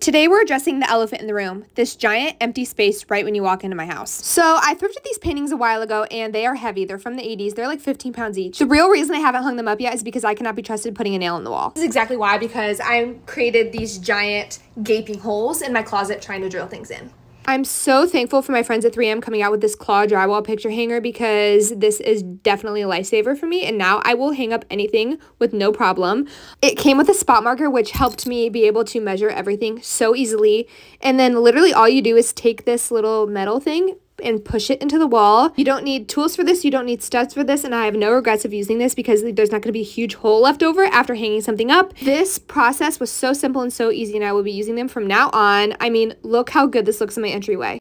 Today we're addressing the elephant in the room, this giant empty space right when you walk into my house. So I thrifted these paintings a while ago and they are heavy. They're from the 80s. They're like 15 pounds each. The real reason I haven't hung them up yet is because I cannot be trusted putting a nail in the wall. This is exactly why, because I created these giant gaping holes in my closet trying to drill things in. I'm so thankful for my friends at 3M coming out with this claw drywall picture hanger because this is definitely a lifesaver for me and now I will hang up anything with no problem. It came with a spot marker which helped me be able to measure everything so easily and then literally all you do is take this little metal thing and push it into the wall. You don't need tools for this, you don't need studs for this, and I have no regrets of using this because there's not going to be a huge hole left over after hanging something up. This process was so simple and so easy, and I will be using them from now on. I mean, look how good this looks in my entryway.